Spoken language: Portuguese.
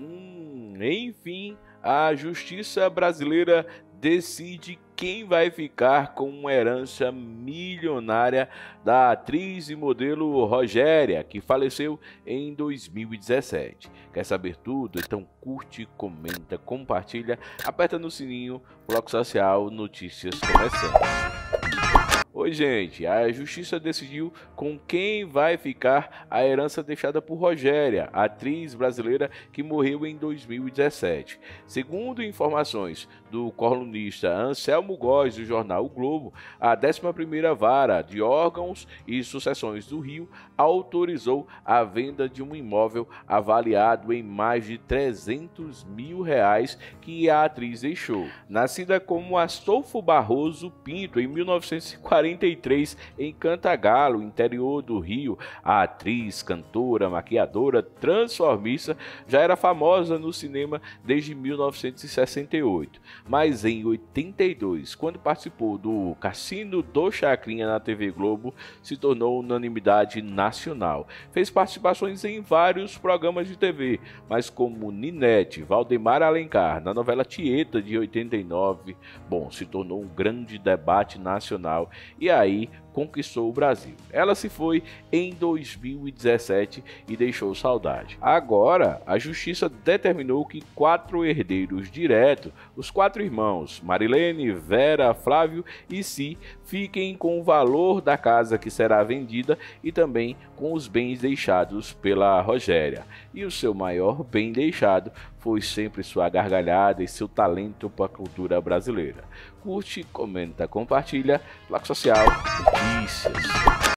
Hum, enfim, a justiça brasileira decide quem vai ficar com uma herança milionária da atriz e modelo Rogéria, que faleceu em 2017. Quer saber tudo? Então curte, comenta, compartilha, aperta no sininho, Bloco Social, Notícias Começando. Oi, gente. A justiça decidiu com quem vai ficar a herança deixada por Rogéria, atriz brasileira que morreu em 2017. Segundo informações do colunista Anselmo Góes do jornal O Globo, a 11ª Vara de Órgãos e Sucessões do Rio autorizou a venda de um imóvel avaliado em mais de 300 mil reais que a atriz deixou. Nascida como Astolfo Barroso Pinto em 1940 43 em Cantagalo, interior do Rio. A atriz, cantora, maquiadora, transformista já era famosa no cinema desde 1968, mas em 82, quando participou do Cassino do Chacrinha na TV Globo, se tornou unanimidade nacional. Fez participações em vários programas de TV, mas como Ninete, Valdemar Alencar, na novela Tieta de 89, bom, se tornou um grande debate nacional e aí conquistou o Brasil. Ela se foi em 2017 e deixou saudade. Agora, a justiça determinou que quatro herdeiros diretos, os quatro irmãos, Marilene, Vera, Flávio e Si, fiquem com o valor da casa que será vendida e também com os bens deixados pela Rogéria. E o seu maior bem deixado foi sempre sua gargalhada e seu talento para a cultura brasileira. Curte, comenta, compartilha. Placa Social Notícias.